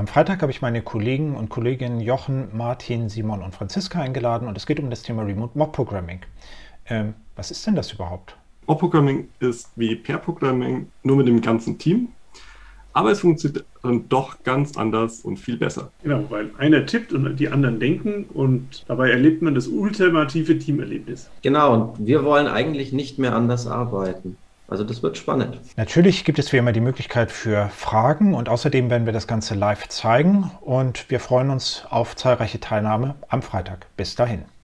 Am Freitag habe ich meine Kollegen und Kolleginnen Jochen, Martin, Simon und Franziska eingeladen und es geht um das Thema Remote Mob Programming. Ähm, was ist denn das überhaupt? Mob Programming ist wie Pair Programming nur mit dem ganzen Team, aber es funktioniert dann doch ganz anders und viel besser. Genau, weil einer tippt und die anderen denken und dabei erlebt man das ultimative Teamerlebnis. Genau, und wir wollen eigentlich nicht mehr anders arbeiten. Also das wird spannend. Natürlich gibt es wie immer die Möglichkeit für Fragen und außerdem werden wir das Ganze live zeigen und wir freuen uns auf zahlreiche Teilnahme am Freitag. Bis dahin.